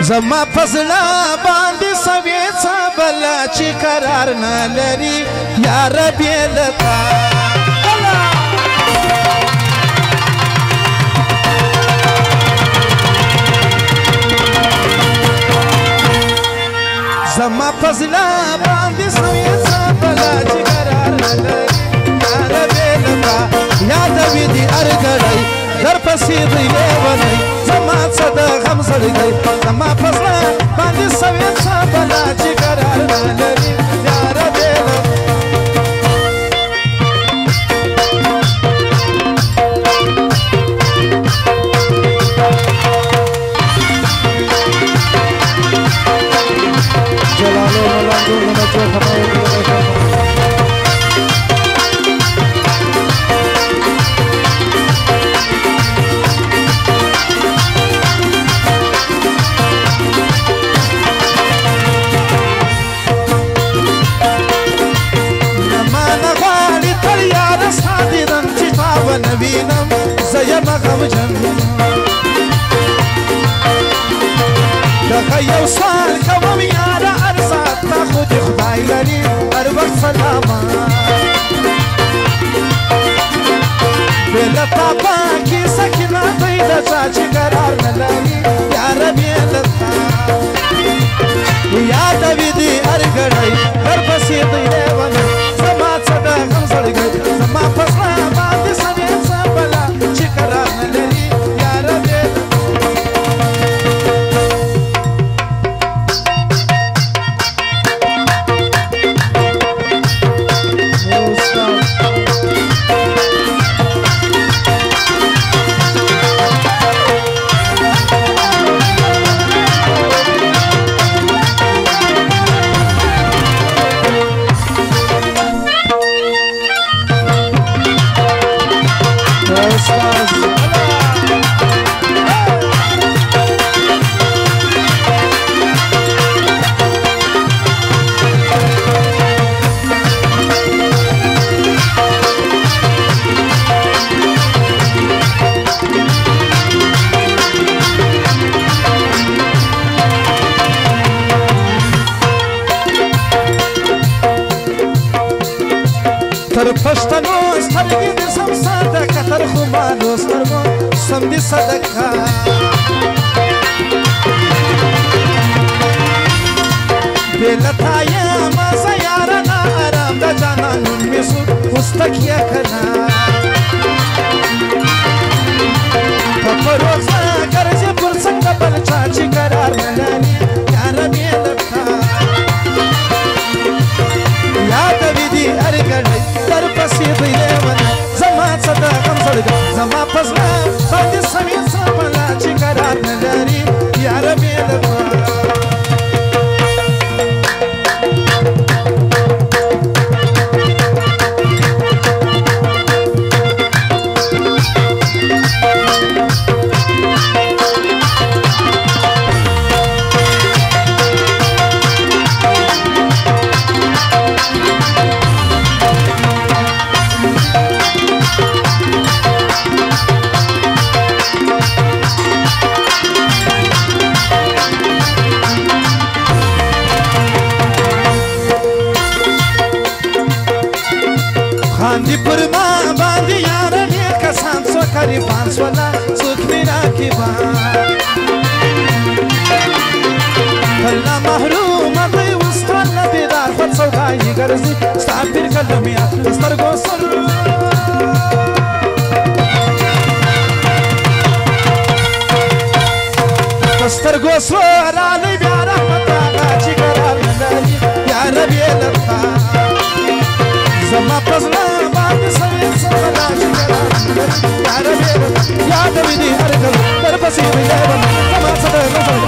زما فضلا باندې سوي سبل چې قرار نه لري یا رب لتا زما فضلا باندې سوي سبل چې قرار نه لري یا رب لتا یاد وې دي ارګړې در پسې دی لیونې زما څه د غم سړې دی Olha یم غمجن دغه یو سال کوم یاره هر ساعت تا خو د خدای لري هر وخت سلاما بله پاپا کیسه کې نه دی د چا چې قرار نه لري پر پښتنو سترګې دې سم ساته کتر خو ما نو سترګو سم دې صدقه بلا تایا ما سیارنا آرام دا جانانون می سود خستکیه کنا the باندې پر ما باندې یار نه کسان سو کری پانس ولا څوک نه راکی با کله محروم دی وستل دیدار په سودای ګرځي ستا پیر کله می سترګو سر سترګو سره يا دبي دي حركة تربسي بجيبنا كما صدقنا صدقنا